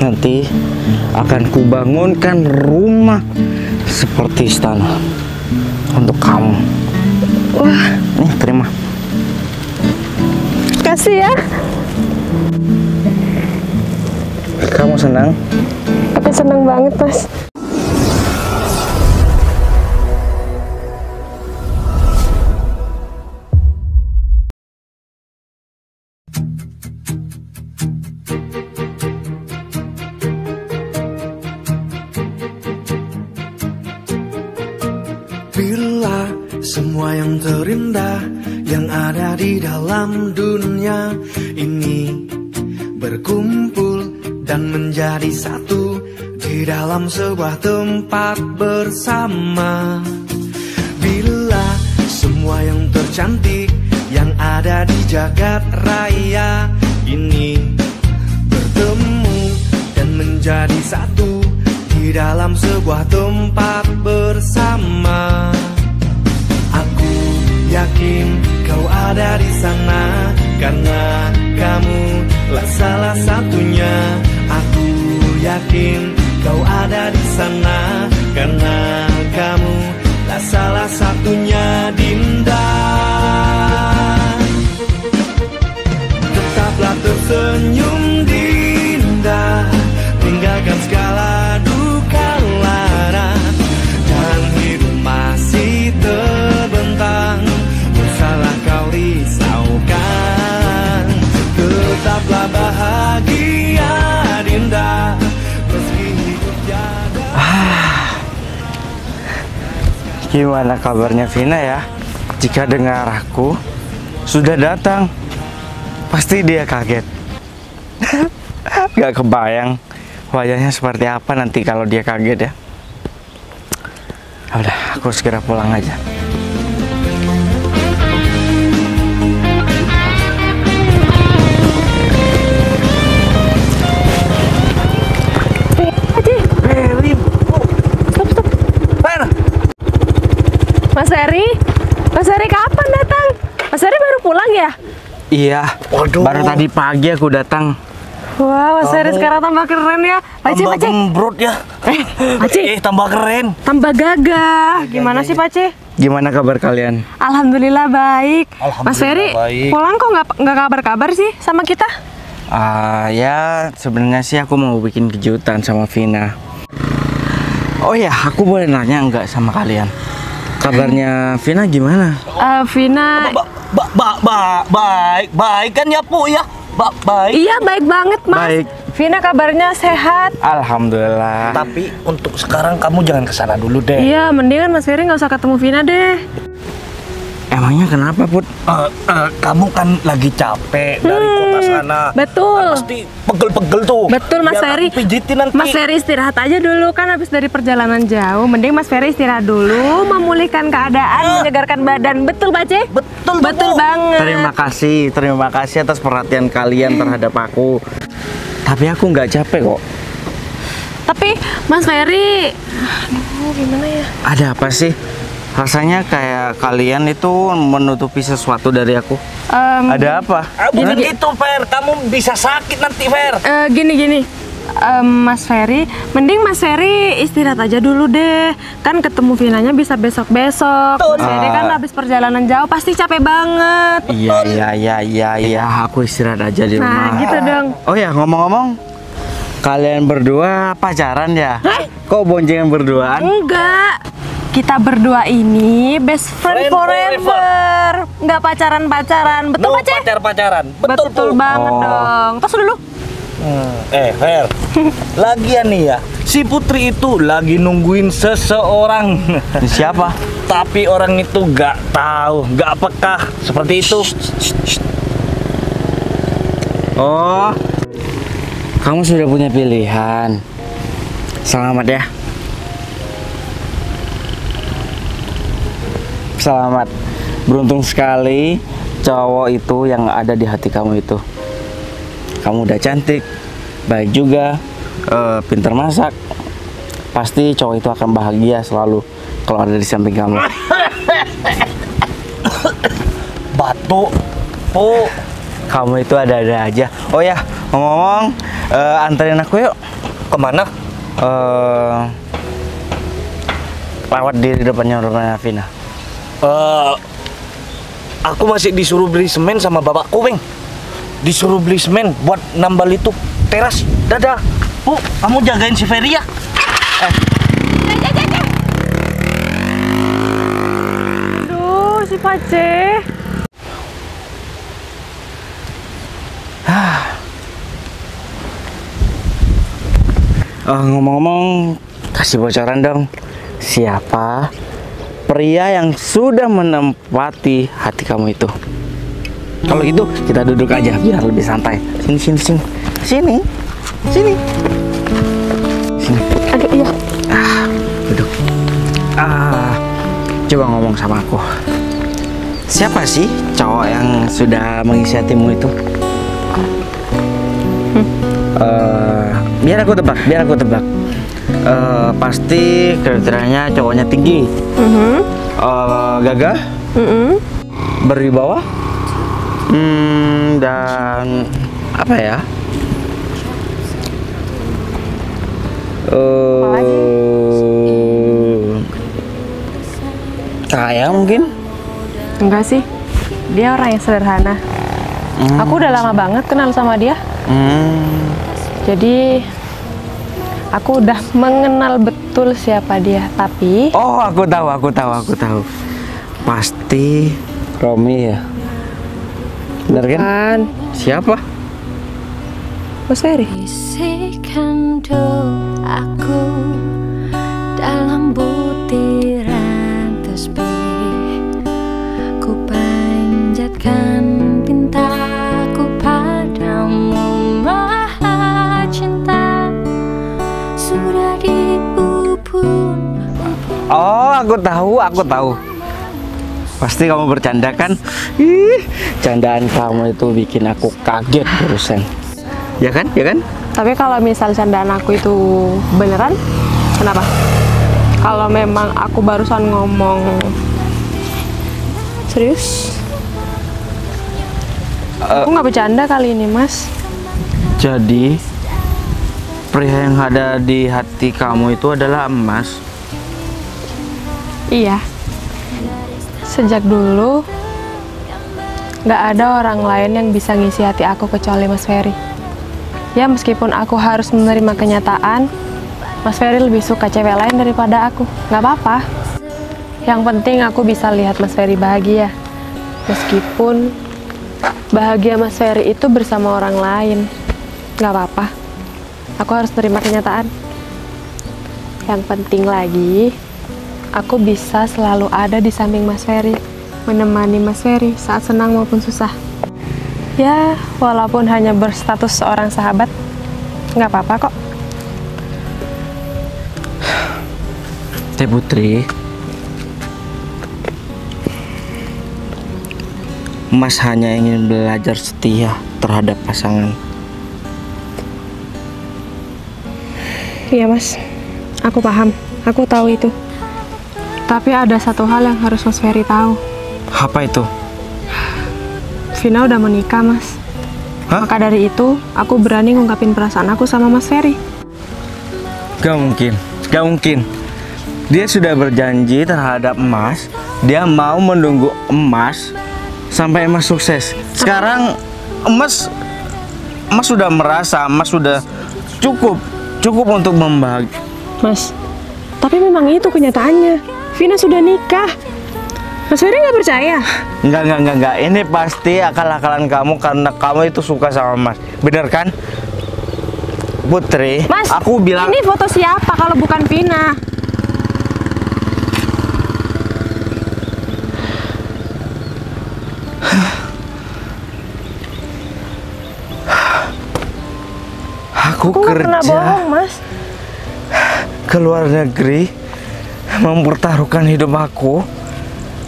Nanti akan kubangunkan rumah seperti istana untuk kamu. Wah, Nih, terima. kasih ya. Kamu senang? Aku senang banget, Mas. Yang terindah yang ada di dalam dunia ini berkumpul dan menjadi satu di dalam sebuah tempat bersama. Bila semua yang tercantik yang ada di jagat raya ini bertemu dan menjadi satu di dalam sebuah tempat bersama. Yakin kau ada di sana karena kamu lah salah satunya. Aku yakin Gimana kabarnya Vina ya? Jika dengar aku sudah datang, pasti dia kaget. Gak kebayang wajahnya seperti apa nanti kalau dia kaget ya. Udah, aku segera pulang aja. Mas Heri, Mas Heri kapan datang? Mas Heri baru pulang ya? Iya, Waduh. baru tadi pagi aku datang. Wah, Mas Heri sekarang tambah keren ya. Pace, Tambah Pace, gembrot ya eh, Pace, Eh tambah keren tambah gagah. Gimana sih Pace? Gimana kabar kalian? Alhamdulillah baik. Alhamdulillah Mas Ferry baik. pulang kok nggak nggak kabar-kabar sih sama kita? Ah ya, sebenarnya sih aku mau bikin kejutan sama Vina. Oh ya, aku boleh nanya nggak sama kalian? Kabarnya Vina gimana? Eh, Vina, ba, ba, ba, ba- baik baik kan ya pu ya ba, baik iya baik banget mas. Baik. Vina kabarnya sehat. Alhamdulillah. tapi untuk sekarang kamu jangan ke sana dulu deh Iya, mendingan Mas Ferry nggak usah ketemu Vina deh. Emangnya kenapa, Put? Eh, eh, kamu kan lagi capek dari kota sana Hmm, betul. Kan pasti pegel-pegel tuh Betul Mas Biar Ferry. aku pijitin nanti Mas Ferry istirahat aja dulu kan habis dari perjalanan jauh. Mending Mas Ferry istirahat dulu, memulihkan keadaan, menyegarkan badan. Betul, Bace? Betul, Betul Bu. banget. Terima kasih, terima kasih atas perhatian kalian terhadap aku. Tapi aku nggak capek kok. Tapi Mas Ferry, aduh gimana ya? Ada apa sih? Rasanya kayak kalian itu menutupi sesuatu dari aku. Em, Ada apa? Ah, bukan Gini, gitu Fer kamu bisa sakit nanti Fer Eh, gini gini Em, Mas Ferry, mending Mas Ferry istirahat aja dulu deh. Kan ketemu Vinanya bisa besok-besok. Mas Ferry kan Ah. habis perjalanan jauh pasti capek banget. Iya, iya, iya, iya, iya. Aku istirahat aja di Nah, rumah. gitu dong. Oh ya, ngomong-ngomong, kalian berdua pacaran ya? Kok boncengan berduaan? Enggak. Kita berdua ini best friend, Friend forever. forever. Enggak pacaran-pacaran. Betul, no pacar-pacaran betul, Betul banget Oh. dong. Tos dulu. Hmm, Eh Fer Lagian nih ya Si Putri itu lagi nungguin seseorang Siapa? Tapi orang itu gak tahu Gak peka Seperti itu Oh, kamu sudah punya pilihan. Selamat ya. Selamat. Beruntung sekali cowok itu yang ada di hati kamu itu. Kamu udah cantik, baik juga, eh, pintar masak. Pasti cowok itu akan bahagia selalu kalau ada di samping kamu. Batu Pu Kamu itu ada-ada aja. Oh ya, ngomong-ngomong, Eh, anterin aku yuk. Ke mana? Eh, lewat di depannya rumahnya Vina. Eh, aku masih disuruh beli semen sama bapakku, Bang. Disuruh beli semen buat nambal itu teras. Dadah. Bu, kamu jagain si Ferry ya. Aduh, si Pace. Oh, ngomong-ngomong, kasih bocoran dong. Siapa pria yang sudah menempati hati kamu itu? Kalau gitu, kita duduk aja biar lebih santai. Sini, sini, sini. Sini. Sini. Sini. Aduh, iya. Duduk. Ah, coba ngomong sama aku. Siapa sih cowok yang sudah mengisi hatimu itu? Eh, biar aku tebak, biar aku tebak. Eh, pasti kriterianya cowoknya tinggi. Gagah, Mhm. berwibawa, hmm, dan apa ya? Eh, kaya mungkin? Enggak sih. Dia orang yang sederhana. Aku udah lama banget kenal sama dia. Hmm, Jadi aku udah mengenal betul siapa dia. Tapi Oh, aku tahu, aku tahu, aku tahu. Pasti Romi ya. Bener kan? Siapa? Mas Ferry. Bisikan doaku dalam butiran tasbih Ku panjatkan pintaku padamu maha cinta Sudah dipupun Oh, aku tahu, aku tahu. Pasti kamu bercanda kan? Ih, candaan kamu itu bikin aku kaget barusan. Ya kan? Ya kan? Tapi kalau misal candaan aku itu beneran, kenapa? Kalau memang aku barusan ngomong serius, aku nggak bercanda kali ini, Mas. Jadi pria yang ada di hati kamu itu adalah emas. Iya. Sejak dulu nggak ada orang lain yang bisa ngisi hati aku kecuali Mas Ferry. Ya meskipun aku harus menerima kenyataan, Mas Ferry lebih suka cewek lain daripada aku. Nggak apa-apa. Yang penting aku bisa lihat Mas Ferry bahagia. Meskipun bahagia Mas Ferry itu bersama orang lain. Nggak apa-apa. Aku harus terima kenyataan. Yang penting lagi, aku bisa selalu ada di samping Mas Ferry, menemani Mas Ferry saat senang maupun susah. Ya, walaupun hanya berstatus seorang sahabat, nggak apa-apa kok. Teh Putri. Mas hanya ingin belajar setia terhadap pasangan. Iya mas, aku paham, aku tahu itu. Tapi ada satu hal yang harus Mas Ferry tahu. Apa itu? Vina udah menikah mas. Hah? Maka dari itu, aku berani ngungkapin perasaan aku sama Mas Ferry. Gak mungkin, gak mungkin. Dia sudah berjanji terhadap emas. Dia mau menunggu emas sampai emas sukses. Sekarang emas, emas sudah merasa, emas sudah cukup, cukup untuk membagi. Mas, tapi memang itu kenyataannya. Vina sudah nikah. Mas Ferry nggak percaya? Enggak, enggak, enggak, enggak. Ini pasti akal-akalan kamu karena kamu itu suka sama emas. Bener kan? Putri, Mas, aku bilang ini foto siapa kalau bukan Vina? aku, Aku nggak pernah kerja bohong, Mas. ke luar negeri mempertaruhkan hidup aku.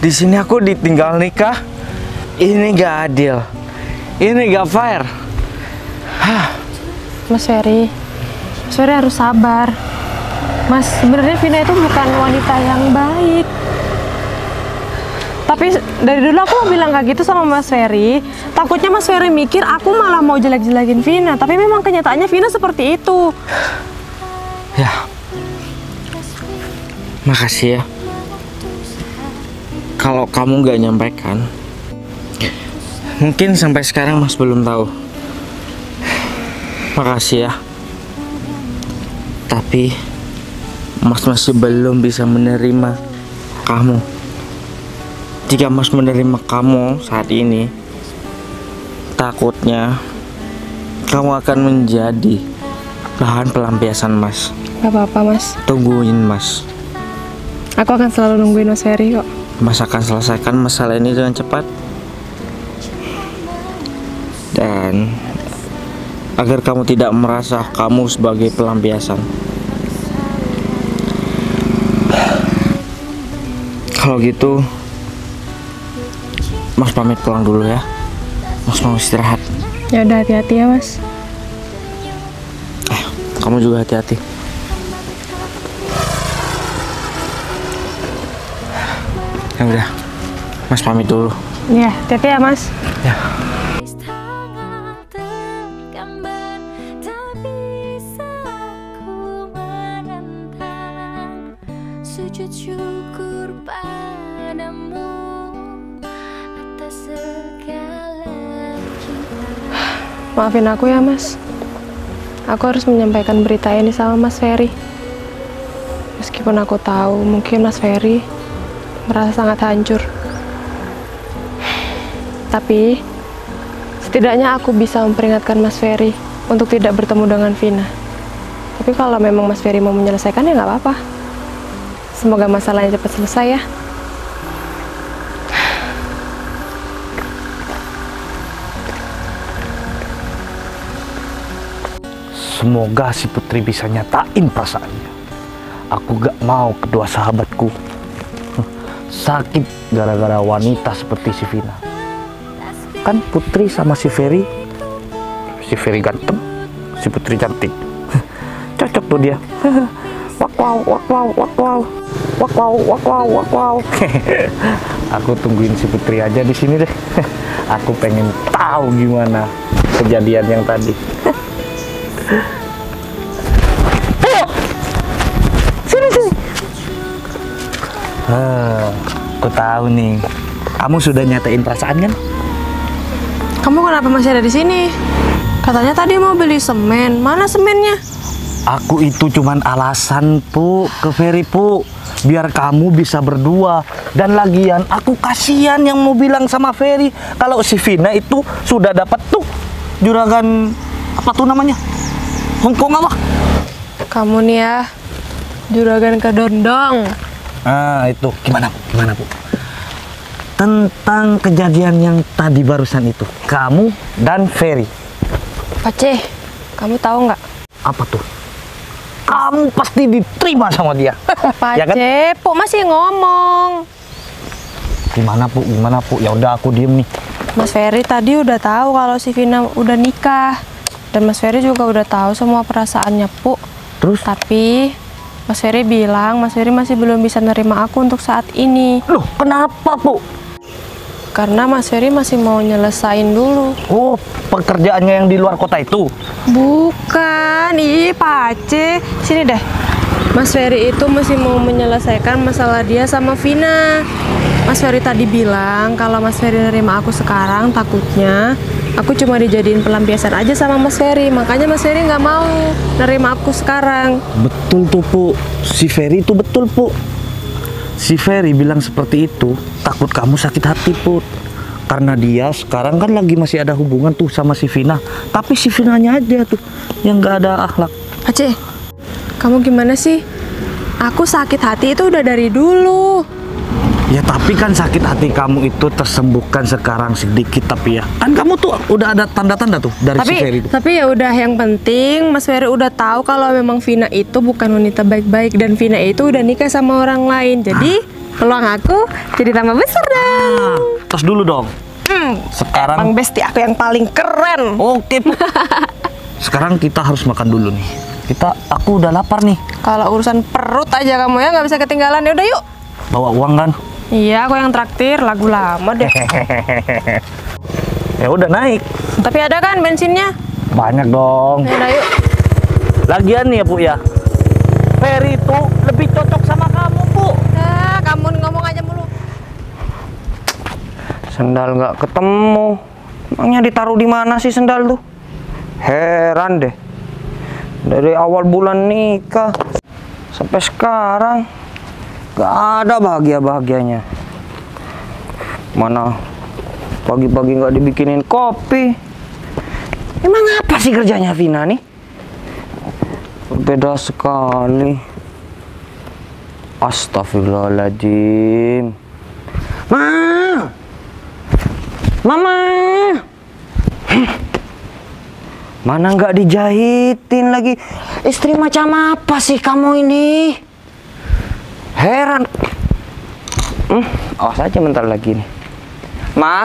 Di sini aku ditinggal nikah. Ini gak adil. Ini gak fair. Mas Ferry, Mas Ferry harus sabar. Mas, sebenarnya Vina itu bukan wanita yang baik. Tapi dari dulu aku mau bilang kayak gitu sama Mas Ferry. Takutnya Mas Ferry mikir aku malah mau jelek-jelekin Vina. Tapi memang kenyataannya Vina seperti itu. Ya. Makasih ya. Kalau kamu nggak nyampaikan, mungkin sampai sekarang Mas belum tahu. Makasih ya. Tapi Mas masih belum bisa menerima kamu. Jika Mas menerima kamu saat ini, takutnya kamu akan menjadi bahan pelampiasan Mas. Gak apa-apa Mas. Tungguin Mas. Aku akan selalu nungguin Mas Ferry kok. Mas akan selesaikan masalah ini dengan cepat. Dan agar kamu tidak merasa kamu sebagai pelampiasan. Kalau gitu, Mas pamit pulang dulu ya. Mas mau istirahat. Ya udah hati-hati ya Mas. Eh, kamu juga hati-hati. Ya udah, Mas pamit dulu. Ya, hati-hati ya Mas. Menentang Sujud syukur padamu Atas segala cinta Maafin aku ya Mas. Aku harus menyampaikan berita ini sama Mas Ferry. Meskipun aku tahu mungkin Mas Ferry merasa sangat hancur. Tapi setidaknya aku bisa memperingatkan Mas Ferry untuk tidak bertemu dengan Vina. Tapi kalau memang Mas Ferry mau menyelesaikan ya nggak apa-apa. Semoga masalahnya cepat selesai ya. Semoga si Putri bisa nyatain perasaannya. Aku gak mau kedua sahabatku sakit gara-gara wanita seperti si Vina. Kan Putri sama si Ferry, si Ferry ganteng, si Putri cantik. Cocok tuh dia. Wak wow, wak wow, wak wow. Wak wow, wak wow, wak wow. Aku tungguin si Putri aja di sini deh. Aku pengen tahu gimana kejadian yang tadi. Sini sini. Ah, aku tahu nih. Kamu sudah nyatain perasaan kan? Kamu kenapa masih ada di sini? Katanya tadi mau beli semen. Mana semennya? Aku itu cuman alasan, Pu, ke Ferry, Pu. Biar kamu bisa berdua. Dan lagian, aku kasihan yang mau bilang sama Ferry kalau si Vina itu sudah dapat tuh juragan apa tuh namanya? Hongkong apa? Kamu nih ya, juragan kedondong. Ah, itu gimana, Bu? Gimana, Bu? Tentang kejadian yang tadi barusan itu, kamu dan Ferry. Pace, kamu tahu nggak? Apa tuh? Kamu pasti diterima sama dia. Pace, Ya kan? Puk masih ngomong. Gimana, Bu? Gimana, Bu? Ya udah aku diem nih. Mas Ferry tadi udah tahu kalau si Vina udah nikah. Dan Mas Ferry juga udah tahu semua perasaannya, Puk. Terus? Tapi Mas Ferry bilang Mas Ferry masih belum bisa nerima aku untuk saat ini. Loh, kenapa, Bu? Karena Mas Ferry masih mau nyelesain dulu. Oh, pekerjaannya yang di luar kota itu. Bukan, ih Pace. Sini deh. Mas Ferry itu masih mau menyelesaikan masalah dia sama Vina. Mas Ferry tadi bilang kalau Mas Ferry nerima aku sekarang takutnya aku cuma dijadiin pelampiasan aja sama Mas Ferry. Makanya Mas Ferry nggak mau nerima aku sekarang. Betul tuh, Bu. Si Ferry itu betul, Bu. Si Ferry bilang seperti itu, takut kamu sakit hati, Put. Karena dia sekarang kan lagi masih ada hubungan tuh sama si Vina. Tapi si Vinanya aja tuh yang nggak ada akhlak. Aceh, kamu gimana sih? Aku sakit hati itu udah dari dulu. Ya tapi kan sakit hati kamu itu tersembuhkan sekarang sedikit tapi ya. Kan kamu tuh udah ada tanda-tanda tuh dari si Ferry Tapi itu. tapi ya udah yang penting Mas Ferry udah tahu kalau memang Vina itu bukan wanita baik-baik dan Vina itu udah nikah sama orang lain. Jadi peluang aku jadi tambah besar dong. Ah, tos dulu dong. Hmm, Sekarang Bang Besti aku yang paling keren. Oke, Bu. Sekarang kita harus makan dulu nih. Kita aku udah lapar nih. Kalau urusan perut aja kamu ya nggak bisa ketinggalan. Ya udah yuk. Bawa uang kan? Iya, aku yang traktir lagu lama deh. Ya udah naik. Tapi ada kan bensinnya? Banyak dong. Ya udah yuk. Lagian nih ya Bu ya. Ferry itu lebih cocok sama kamu Bu. Ah, kamu ngomong aja mulu. Sendal nggak ketemu. Emangnya ditaruh di mana sih sendal tuh? Heran deh. Dari awal bulan nikah sampai sekarang nggak ada bahagia-bahagianya. Mana pagi-pagi nggak dibikinin kopi. Emang apa sih kerjanya Vina nih? Berbeda sekali. Astagfirullahaladzim. Ma! Mama! Mana nggak dijahitin lagi? Istri macam apa sih kamu ini? Heran. Hmm, awas aja bentar lagi nih. Ma,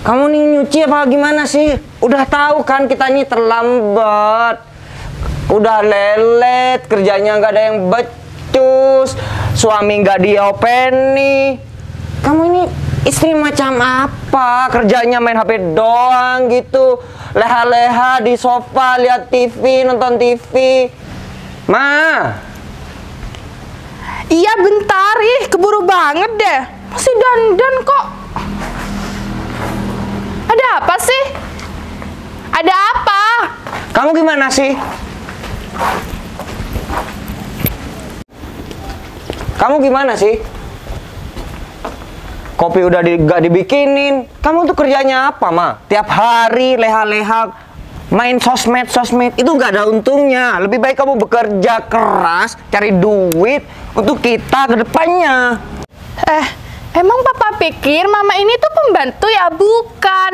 kamu nih nyuci apa gimana sih? Udah tahu kan kita ini terlambat. Udah lelet, kerjanya nggak ada yang becus, suami nggak diopeni. Kamu ini istri macam apa? Kerjanya main HP doang gitu. Leha-leha di sofa, lihat TV, nonton TV. Ma, Iya bentar, ih keburu banget deh. Masih dandan kok. Ada apa sih? Ada apa? kamu gimana sih? Kamu gimana sih? Kopi udah di, gak dibikinin. Kamu tuh kerjanya apa, Ma? Tiap hari leha-leha main sosmed, sosmed. Itu gak ada untungnya. Lebih baik kamu bekerja keras, cari duit untuk kita ke depannya. Eh, emang papa pikir mama ini tuh pembantu ya? Bukan.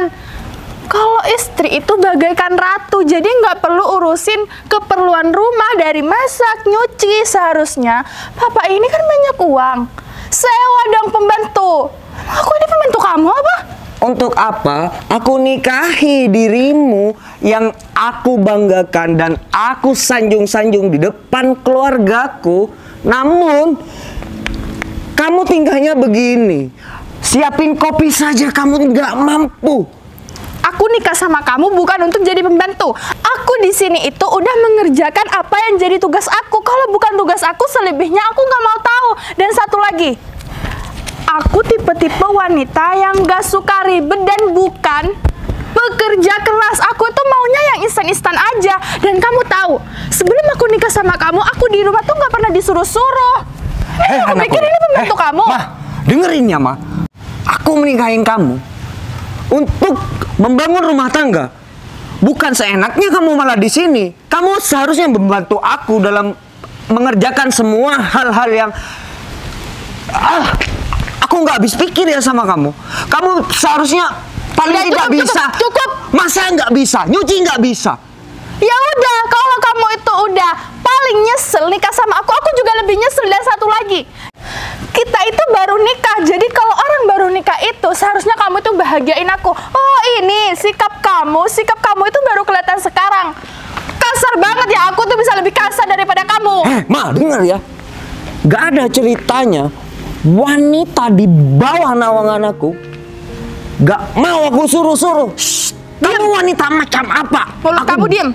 Kalau istri itu bagaikan ratu, jadi nggak perlu urusin keperluan rumah dari masak, nyuci. Seharusnya papa ini kan banyak uang. Sewa dong pembantu. Aku ini pembantu kamu apa? Untuk apa aku nikahi dirimu yang aku banggakan dan aku sanjung-sanjung di depan keluargaku. Namun kamu tingkahnya begini. Siapin kopi saja kamu nggak mampu. Aku nikah sama kamu bukan untuk jadi pembantu. Aku di sini itu udah mengerjakan apa yang jadi tugas aku. Kalau bukan tugas aku, selebihnya aku nggak mau tahu. Dan satu lagi, aku tipe-tipe wanita yang gak suka ribet dan bukan bekerja keras. Aku tuh maunya yang instan-instan aja. Dan kamu tahu, sebelum aku nikah sama kamu, aku di rumah tuh nggak pernah disuruh-suruh. Eh, aku pikir ini pembantu Eh, kamu. Ma, dengerin ya, Ma. Aku menikahin kamu untuk membangun rumah tangga. Bukan seenaknya kamu malah di sini. Kamu seharusnya membantu aku dalam mengerjakan semua hal-hal yang ah, aku nggak habis pikir ya sama kamu. Kamu seharusnya paling Udah, tidak cukup, bisa. cukup. Masa nggak bisa? Nyuci nggak bisa? Ya udah, kalau kamu itu udah paling nyesel nikah sama aku, aku juga lebih nyesel dan satu lagi. Kita itu baru nikah, jadi kalau orang baru nikah itu seharusnya kamu itu bahagiain aku. Oh ini sikap kamu, sikap kamu itu baru kelihatan sekarang. Kasar banget ya, aku tuh bisa lebih kasar daripada kamu. Eh, Ma, dengar ya. Gak ada ceritanya wanita di bawah nawangan aku gak mau aku suruh-suruh. Kamu wanita macam apa? Mulut Aku kamu diem.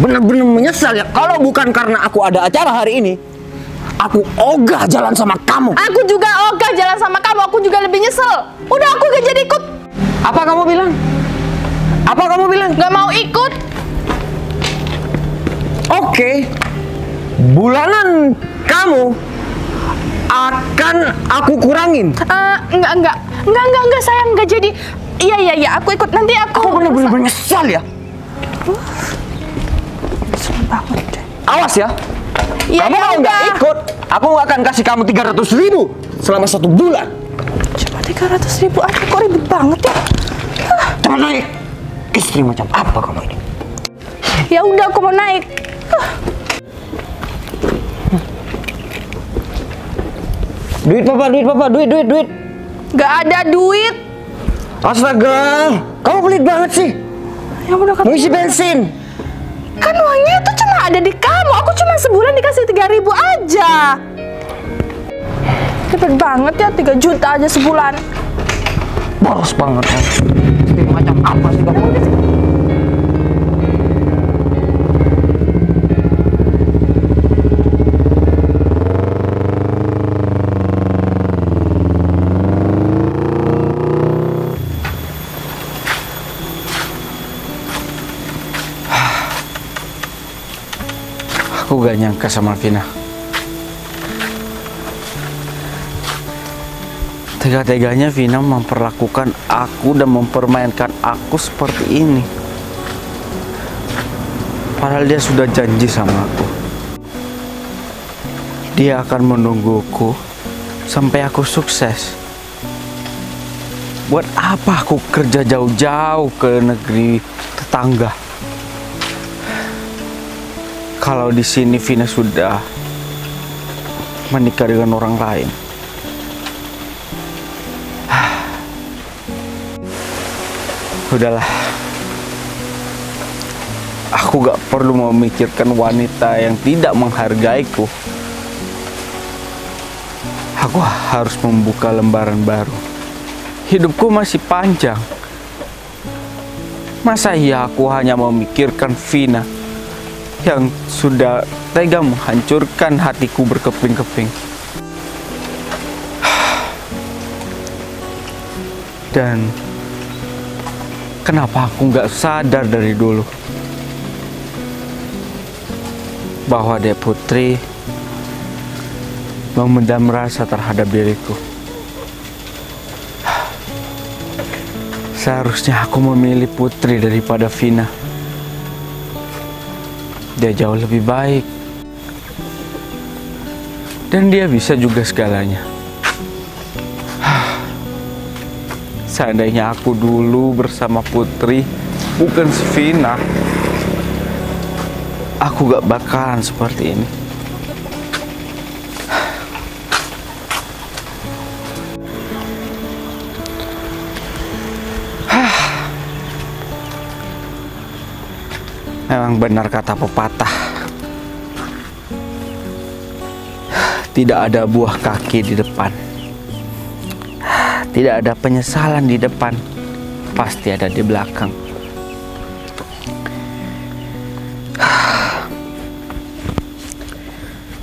Bener-bener menyesal ya. Kalau bukan karena aku ada acara hari ini, aku ogah jalan sama kamu. Aku juga ogah jalan sama kamu, aku juga lebih nyesel. Udah aku gak jadi ikut, Apa kamu bilang? Apa kamu bilang? gak mau ikut. Oke, bulanan kamu akan aku kurangin. Eh, enggak, enggak, enggak, enggak, enggak, sayang, enggak jadi. Iya, iya, iya, aku ikut. Nanti aku. Aku bener-bener menyesal ya. Awas ya. Iya, kamu iya, kalau nggak udah. ikut, aku akan kasih kamu 300 ribu selama satu bulan. Cuma 300 ribu aja, kok ribet banget ya? Cepat naik. Istri macam apa kamu ini? Ya udah, aku mau naik. Duit papa, duit papa, duit, duit, duit. Gak ada duit. Astaga, kamu pelit banget sih. Ya udah, Mau kan, isi bensin. kan uangnya itu cuma ada di kamu. Aku cuma sebulan dikasih 3 ribu aja. Cepet banget ya 3 juta aja sebulan. Boros banget ya. Macam apa sih kamu nyangka sama Vina. Tega-teganya Vina memperlakukan aku dan mempermainkan aku seperti ini. Padahal dia sudah janji sama aku. Dia akan menungguku sampai aku sukses. Buat apa aku kerja jauh-jauh ke negeri tetangga? Kalau di sini Vina sudah menikah dengan orang lain. Udahlah. Aku gak perlu memikirkan wanita yang tidak menghargaiku. Aku harus membuka lembaran baru. Hidupku masih panjang. Masa iya aku hanya memikirkan Vina? Yang sudah tega menghancurkan hatiku berkeping-keping. Dan kenapa aku nggak sadar dari dulu bahwa dia putri memendam rasa terhadap diriku. Seharusnya aku memilih putri daripada Vina dia jauh lebih baik. Dan dia bisa juga segalanya. Seandainya aku dulu bersama Putri bukan si Vina aku gak bakalan seperti ini Benar kata pepatah. Tidak ada buah kaki di depan. Tidak ada penyesalan di depan. Pasti ada di belakang.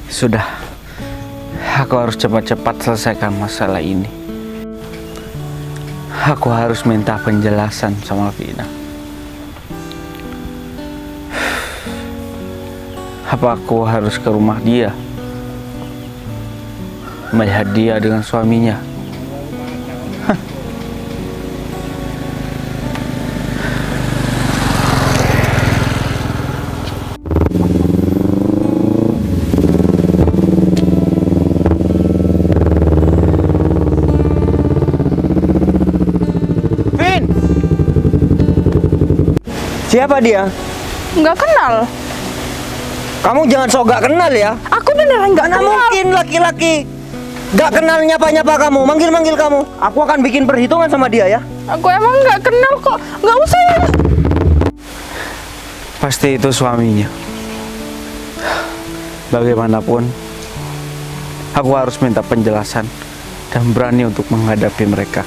Sudah. Aku harus cepat-cepat selesaikan masalah ini. Aku harus minta penjelasan sama Vina. Apa aku harus ke rumah dia? Melihat dia dengan suaminya? Hah. Siapa dia? Nggak kenal. Kamu jangan sok gak kenal ya. Aku beneran nggak Mana kenal. mungkin laki-laki gak kenal nyapa-nyapa kamu, manggil-manggil kamu. Aku akan bikin perhitungan sama dia ya. Aku emang nggak kenal kok. Nggak usah ya. Pasti itu suaminya. Bagaimanapun, aku harus minta penjelasan dan berani untuk menghadapi mereka.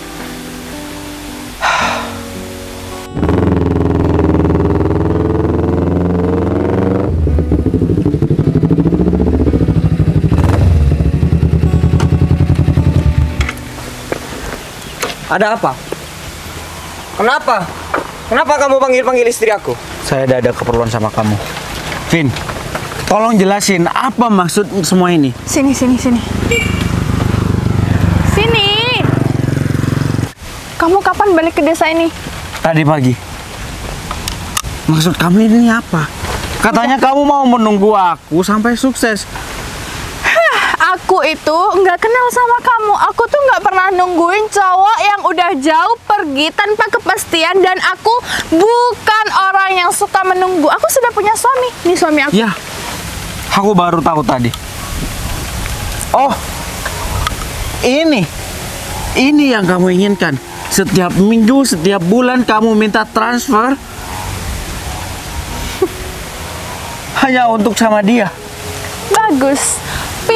Ada apa? Kenapa? Kenapa kamu panggil-panggil istri aku? Saya tidak ada keperluan sama kamu. Vin, tolong jelasin apa maksud semua ini. Sini, sini, sini. Sini. Kamu kapan balik ke desa ini? Tadi pagi. Maksud kamu ini apa? Katanya kamu mau menunggu aku sampai sukses. Aku itu nggak kenal sama kamu. Aku tuh nggak pernah nungguin cowok yang udah jauh pergi tanpa kepastian dan aku bukan orang yang suka menunggu. Aku sudah punya suami. Ini suami aku. Ya, aku baru tahu tadi. Oh, ini, ini yang kamu inginkan. Setiap minggu, setiap bulan kamu minta transfer hanya untuk sama dia. Bagus.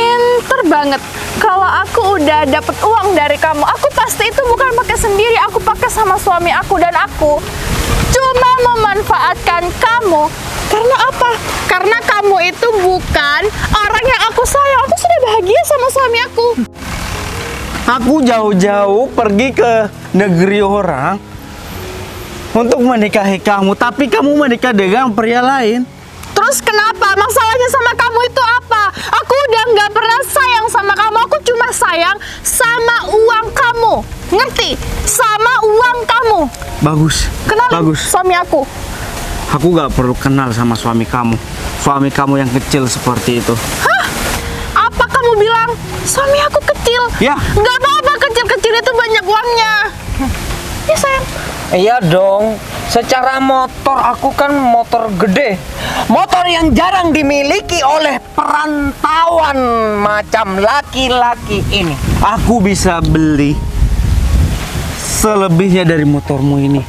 Pinter banget. Kalau aku udah dapet uang dari kamu, aku pasti itu bukan pakai sendiri, aku pakai sama suami aku dan aku cuma memanfaatkan kamu. Karena apa? Karena kamu itu bukan orang yang aku sayang. Aku sudah bahagia sama suami aku. Aku jauh-jauh pergi ke negeri orang untuk menikahi kamu, tapi kamu menikah dengan pria lain. Terus kenapa? Masalahnya sama kamu itu apa? Nggak pernah sayang sama kamu. Aku cuma sayang sama uang kamu. Ngerti? Sama uang kamu. Bagus. Kenal Bagus. suami aku. Aku gak perlu kenal sama suami kamu. Suami kamu yang kecil seperti itu. Hah? Apa kamu bilang? Suami aku kecil. Ya. Nggak apa-apa kecil-kecil itu banyak uangnya. Ya sayang. Iya dong. Secara motor aku kan motor gede. Motor yang jarang dimiliki oleh perantauan macam laki-laki ini. Aku bisa beli selebihnya dari motormu ini.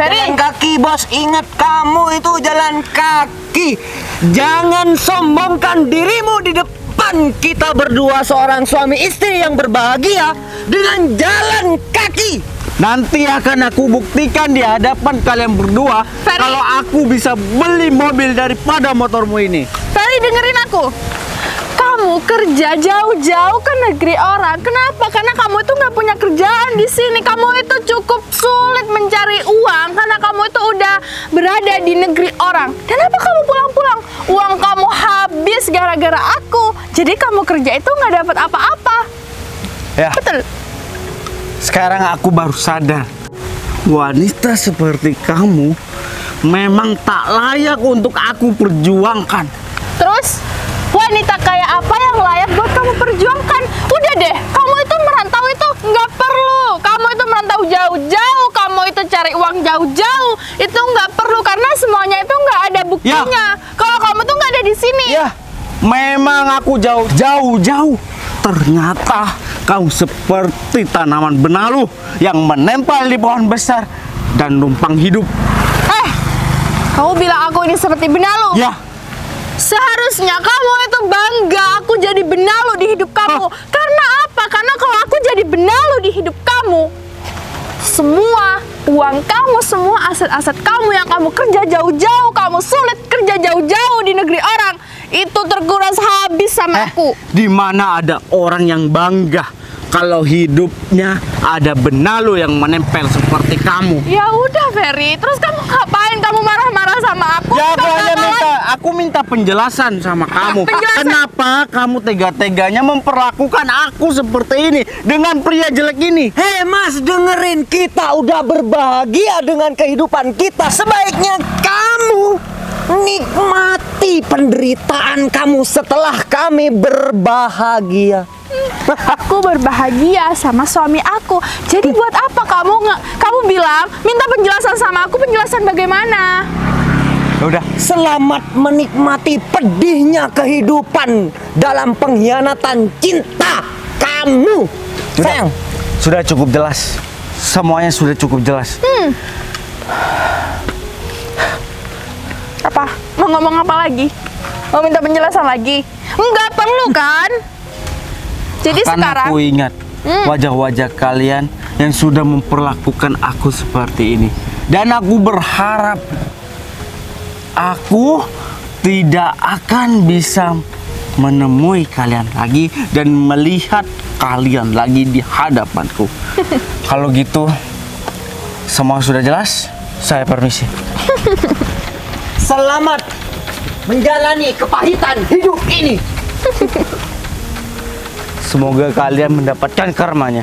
Ferry. Jalan kaki bos, ingat kamu itu jalan kaki. Jangan sombongkan dirimu di depan kita berdua seorang suami istri yang berbahagia dengan jalan kaki. Nanti akan aku buktikan di hadapan kalian berdua Ferry. kalau aku bisa beli mobil daripada motormu ini. Ferry dengerin aku. Kamu kerja jauh-jauh ke negeri orang. Kenapa? Karena kamu itu nggak punya kerjaan di sini. Kamu itu cukup sulit mencari uang karena kamu itu udah berada di negeri orang. Dan apa kamu pulang-pulang? Uang kamu habis gara-gara aku. Jadi kamu kerja itu nggak dapat apa-apa. Ya, Betul. Sekarang aku baru sadar. Wanita seperti kamu memang tak layak untuk aku perjuangkan. Terus wanita kayak apa yang layak buat kamu perjuangkan? Udah deh, kamu itu merantau itu nggak perlu. Kamu itu merantau jauh-jauh, kamu itu cari uang jauh-jauh, itu nggak perlu karena semuanya itu nggak ada buktinya. Kalau kamu tuh nggak ada di sini. Ya, memang aku jauh-jauh jauh. Ternyata kau seperti tanaman benalu yang menempel di pohon besar dan numpang hidup. Eh, kamu bilang aku ini seperti benalu. Ya, Seharusnya kamu itu bangga aku jadi benalu di hidup kamu. Karena apa? Karena kalau aku jadi benalu di hidup kamu, semua uang kamu, semua aset-aset kamu yang kamu kerja jauh-jauh, kamu sulit kerja jauh-jauh di negeri orang, itu terkuras habis sama eh, aku. di mana ada orang yang bangga kalau hidupnya ada benalu yang menempel seperti kamu. Ya udah Ferry, terus kamu ngapain kamu marah-marah sama aku? Ya, aku hanya minta, aku minta penjelasan sama kamu. penjelasan? Kenapa kamu tega-teganya memperlakukan aku seperti ini dengan pria jelek ini? Hei mas, dengerin kita udah berbahagia dengan kehidupan kita. Sebaiknya kamu nikmati penderitaan kamu setelah kami berbahagia. Aku berbahagia sama suami aku. Jadi buat apa kamu nge- kamu bilang minta penjelasan sama aku? Penjelasan bagaimana? Ya Udah, Selamat menikmati pedihnya kehidupan dalam pengkhianatan cinta kamu. Sudah. Sayang, sudah cukup jelas. Semuanya sudah cukup jelas. Apa? Mau ngomong apa lagi? Mau minta penjelasan lagi? Enggak perlu kan? Jadi Karena sekarang aku ingat wajah-wajah kalian yang sudah memperlakukan aku seperti ini. Dan aku berharap aku tidak akan bisa menemui kalian lagi dan melihat kalian lagi di hadapanku. Kalau gitu, semua sudah jelas. Saya permisi. selamat menjalani kepahitan hidup ini. Semoga kalian mendapatkan karmanya.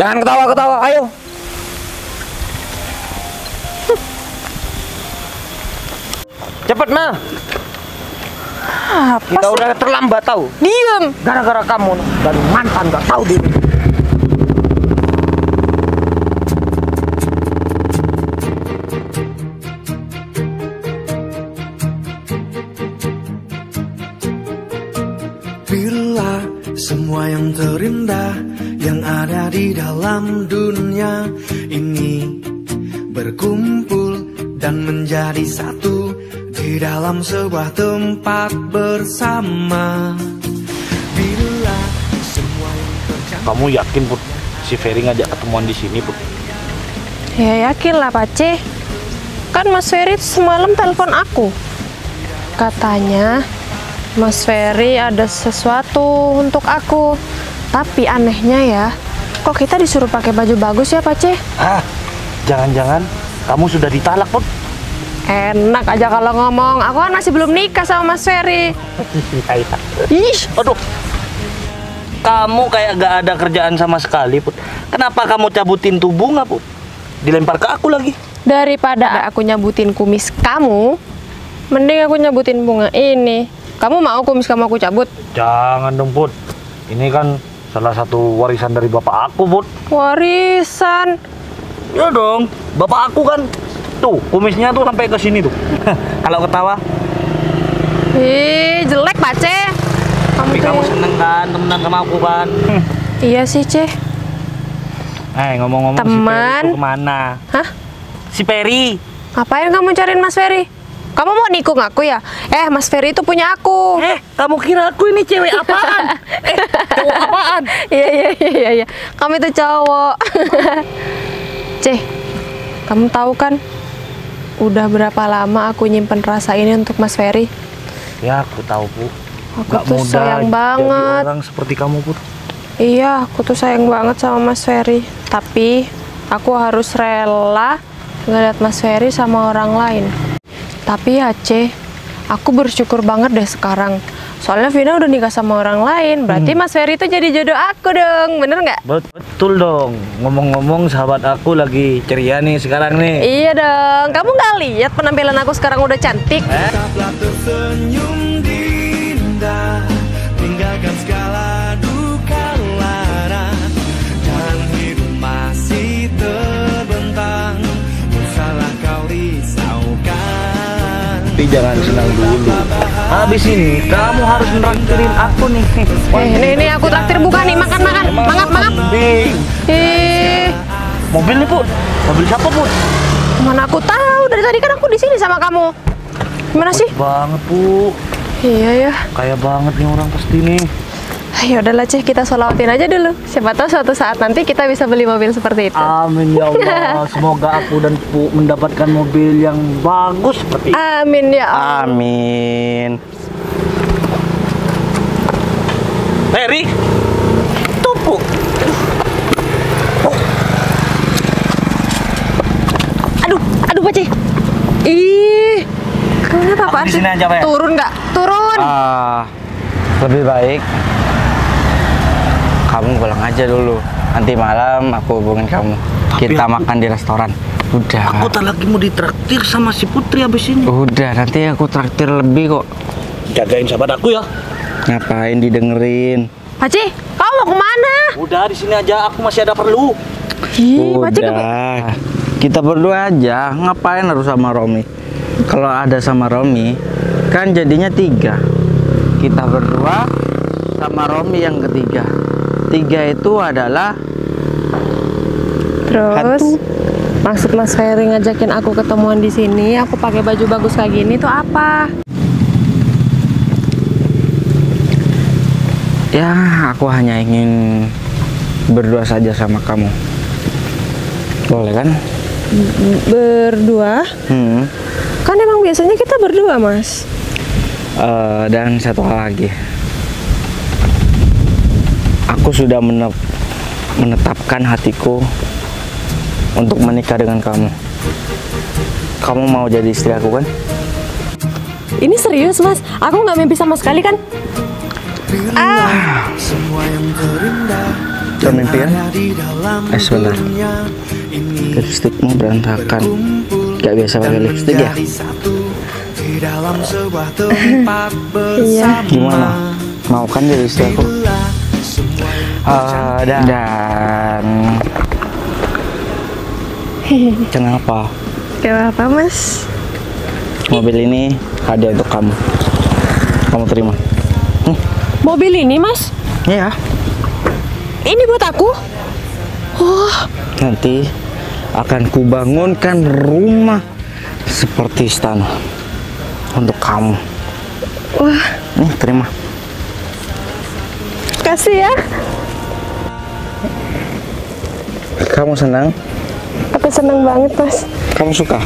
Jangan ketawa-ketawa, ayo. Cepet mah, apa kita sih? udah terlambat tahu. Diem. Gara-gara kamu dan mantan gak tahu diri. Yang terindah yang ada di dalam dunia ini berkumpul dan menjadi satu di dalam sebuah tempat bersama. Bila semua yang terjadi. Kamu yakin Put si Ferry ngajak ketemuan di sini Put? Ya yakin lah Pace. Kan Mas Ferry semalam telepon aku. Katanya Mas Ferry ada sesuatu untuk aku. Tapi anehnya ya, kok kita disuruh pakai baju bagus ya Pace? Ah, jangan-jangan kamu sudah ditalak Put? Enak aja kalau ngomong. Aku kan masih belum nikah sama Mas Ferry. Iya. Ih, aduh. Kamu kayak gak ada kerjaan sama sekali, Put. Kenapa kamu cabutin tuh bunga, Put? Dilempar ke aku lagi. Daripada aku nyabutin kumis kamu, mending aku nyabutin bunga ini. Kamu mau kumis kamu aku cabut? Jangan dong, Put. Ini kan salah satu warisan dari bapak aku, Put. Warisan. Ya dong, bapak aku kan tuh kumisnya tuh sampai ke sini tuh. Kalau ketawa, Ih, jelek Pace. Kamu tapi tuh kamu seneng kan temenan sama aku kan? Iya sih, Ce. Eh, ngomong-ngomong si. Peri ke mana? Hah? Si Peri. Ngapain kamu cariin Mas Ferry? Kamu mau nikung aku ya? Eh, Mas Ferry itu punya aku. Eh, kamu kira aku ini cewek apaan? eh, cowok apaan? Iya, iya, iya, iya, iya. Kamu itu cowok. Ce, kamu tahu kan? Udah berapa lama aku nyimpen rasa ini untuk Mas Ferry? Ya, aku tahu, Bu. Aku Gak tuh mudah sayang jadi banget. orang seperti kamu, Bu. Iya, aku tuh sayang banget sama Mas Ferry. Tapi aku harus rela ngeliat Mas Ferry sama orang lain. Tapi ya, Ce, aku bersyukur banget deh sekarang. Soalnya Vina udah nikah sama orang lain. Berarti Mas Ferry itu jadi jodoh aku dong. Bener nggak? Bet- Betul dong. Ngomong-ngomong, sahabat aku lagi ceria nih sekarang nih. Iya dong. Kamu nggak lihat penampilan aku sekarang udah cantik? Tinggalkan segala jangan senang dulu. Habis ini kamu harus neraktirin aku nih. Eh, ini, ini aku traktir buka nih. Makan, makan. Mangap, mangap. Ih, Mobil nih, Put. Mobil siapa, Put? mana aku tahu. Dari tadi kan aku di sini sama kamu. Gimana sih? Banget, Bu. Iya ya. Kaya banget nih orang pasti nih. Ya udahlah Ceh, kita sholawatin aja dulu. Siapa tahu suatu saat nanti kita bisa beli mobil seperti itu. Amin ya Allah. Semoga aku dan Pu mendapatkan mobil yang bagus seperti ini. Amin ya Allah. Amin. Ferry. Tupu. Aduh, aduh Pak Ceh. Ih, kamu apa apaan di sih? sini aja, Pak. Turun nggak? Turun. Ah, lebih baik kamu pulang aja dulu. Nanti malam aku hubungin kamu. Kita aku- makan di restoran. Udah. Aku tak lagi mau ditraktir sama si Putri habis ini. Udah, nanti aku traktir lebih kok. Jagain sahabat aku ya. Ngapain didengerin? Pak Ceh, kamu mau ke mana? Udah di sini aja, aku masih ada perlu. Ih, Udah. Kita berdua aja. Ngapain harus sama Romi? Kalau ada sama Romi, kan jadinya tiga. Kita berdua sama Romi yang ketiga. Tiga itu adalah Terus, Hantu. maksud Mas Ferry ngajakin aku ketemuan di sini, aku pakai baju bagus kayak gini tuh apa? ya aku hanya ingin berdua saja sama kamu. Boleh kan? Berdua? Hmm. Kan emang biasanya kita berdua, Mas. Eh, dan satu hal lagi, aku sudah menep- menetapkan hatiku untuk menikah dengan kamu. Kamu mau jadi istri aku kan? Ini serius, Mas. Aku nggak mimpi sama sekali kan? Bila semua yang terindah Udah mimpi kan? Eh, sebentar. Lipstikmu berantakan. Gak biasa pakai dan lipstik ya? bersama. Gimana? Mau kan jadi istri aku? Eh, dan, dan kenapa Gak apa, Mas. mobil ini hadiah untuk kamu? Kamu terima? Mobil ini, Mas. Ya. Ini buat aku. untuk kamu. Wah, Nih, terima. Kasih ya. Kamu senang? Aku seneng banget, Mas. Kamu suka?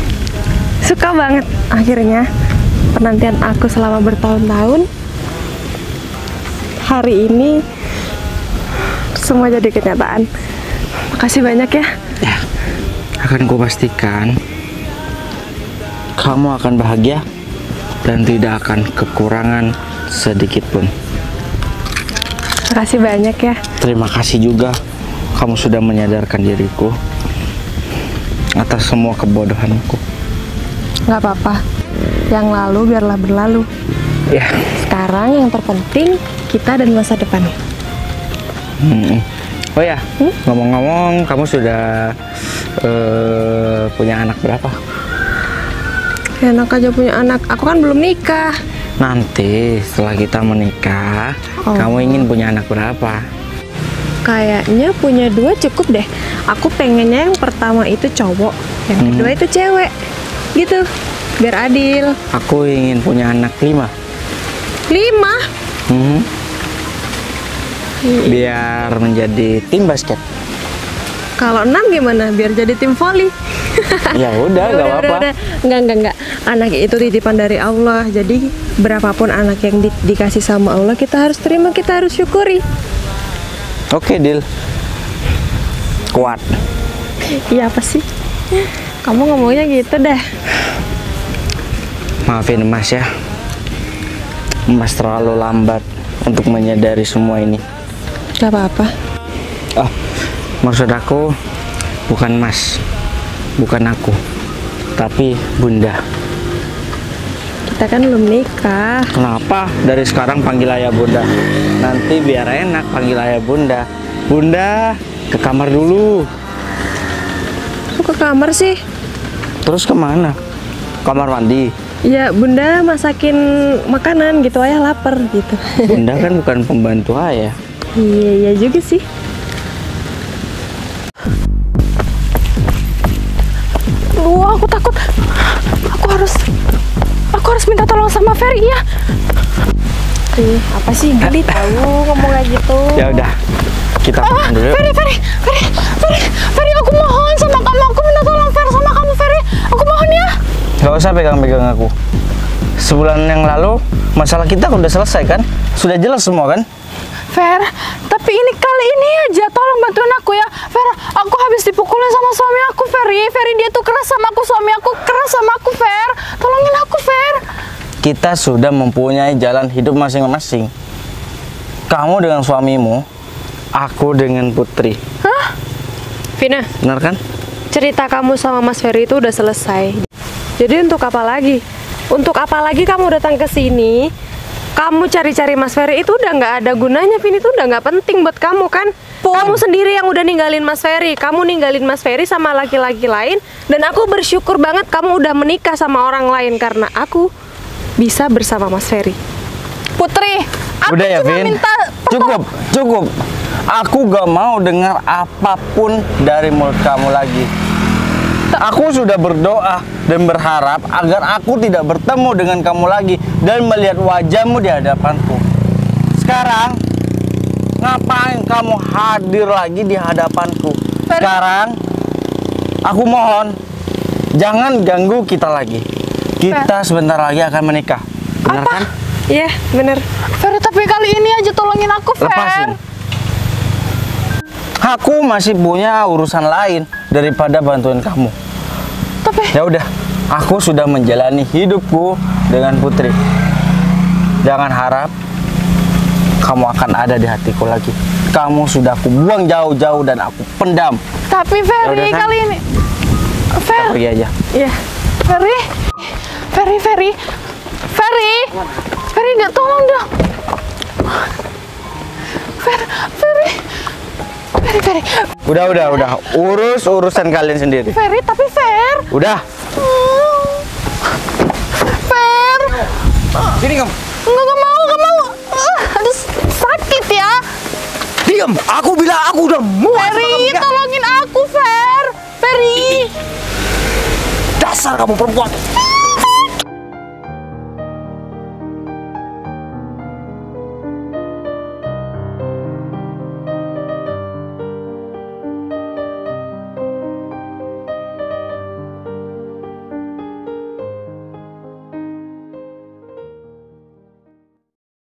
Suka banget. Akhirnya, penantian aku selama bertahun-tahun, hari ini semua jadi kenyataan. Makasih banyak ya. Ya, akan ku pastikan kamu akan bahagia dan tidak akan kekurangan sedikit pun. Makasih banyak ya. Terima kasih juga kamu sudah menyadarkan diriku atas semua kebodohanku. Nggak apa-apa. Yang lalu biarlah berlalu. Ya, Sekarang yang terpenting kita dan masa depan. hmm. oh ya, ngomong-ngomong, kamu sudah eh, punya anak berapa? Enak aja punya anak. Aku kan belum nikah. Nanti setelah kita menikah, Oh. kamu ingin punya anak berapa? Kayaknya punya dua cukup deh. Aku pengennya yang pertama itu cowok, yang Hmm. kedua itu cewek. Gitu. Biar adil. Aku ingin punya anak lima. Lima. Mhm. Biar menjadi tim basket. Kalau enam gimana? Biar jadi tim volley. ya udah, nggak apa-apa. Enggak, enggak, enggak. Anak itu titipan dari Allah. Jadi berapapun anak yang di- dikasih sama Allah, kita harus terima, kita harus syukuri. Oke, deal. Kuat. Iya apa sih? Kamu ngomongnya gitu deh. Maafin Mas ya. Mas terlalu lambat untuk menyadari semua ini. Gak apa-apa. Maksud aku bukan Mas, bukan aku, tapi Bunda. Kita kan belum nikah. Kenapa dari sekarang panggil ayah Bunda? Nanti biar enak panggil ayah Bunda. Bunda, ke kamar dulu. Kok ke kamar sih? Terus ke mana? Kamar mandi. Ya, Bunda masakin makanan gitu, ayah lapar gitu. Bunda kan bukan pembantu ayah. iya, iya juga sih. Harus minta tolong sama Ferry ya. Ih, apa sih geli tahu ngomong kayak gitu. Ya udah, kita Ah, dulu. Ferry, Ferry, Ferry, Ferry, Ferry, aku mohon sama kamu, aku minta tolong Fer sama kamu, Ferry, aku mohon ya. Gak usah pegang-pegang aku. Sebulan yang lalu masalah kita udah selesai kan? Sudah jelas semua kan? Fer, tapi ini kali ini aja tolong bantuin aku ya. Fer, aku habis dipukulin sama suami aku, Ferry. Ferry dia tuh keras sama aku, suami aku keras sama aku, Fer. Tolongin aku, Fer. Kita sudah mempunyai jalan hidup masing-masing. Kamu dengan suamimu, aku dengan Putri. Vina, Benar kan? cerita kamu sama Mas Ferry itu udah selesai. Jadi untuk apa lagi? Untuk apa lagi kamu datang ke sini? Kamu cari-cari Mas Ferry itu udah nggak ada gunanya, Vin itu udah nggak penting buat kamu kan? Kamu sendiri yang udah ninggalin Mas Ferry, kamu ninggalin Mas Ferry sama laki-laki lain, dan aku bersyukur banget kamu udah menikah sama orang lain karena aku bisa bersama Mas Ferry. Putri, aku Udah ya, cuma Vin. minta Cukup, cukup. Aku gak mau dengar apa pun dari mulut kamu lagi. Aku sudah berdoa dan berharap agar aku tidak bertemu dengan kamu lagi dan melihat wajahmu di hadapanku. Sekarang, ngapain kamu hadir lagi di hadapanku? Sekarang, aku mohon, jangan ganggu kita lagi. Kita sebentar lagi akan menikah. Benar kan? Iya, bener. Fer, tapi kali ini aja tolongin aku, Fer. Lepasin. Aku masih punya urusan lain daripada bantuin kamu. Ya udah, aku sudah menjalani hidupku dengan Putri. Jangan harap kamu akan ada di hatiku lagi. Kamu sudah aku buang jauh-jauh dan aku pendam. tapi Ferry Ya udah, San. kali ini Kita Fer, pergi aja. Iya. Ferry, Ferry, Ferry, Ferry, Ferry, nggak tolong dong. Fer, Ferry, Ferry, Ferry, Udah, udah, udah. Urus urusan kalian sendiri. Ferry, tapi Fer, Udah. Hmm. Fer, Sini kamu. nggak nggak mau, nggak mau. Ah, aduh, sakit ya. Diam. Aku bilang aku udah muak. Ferry, Ya. tolongin aku, Fer, Ferry. Dasar kamu perempuan.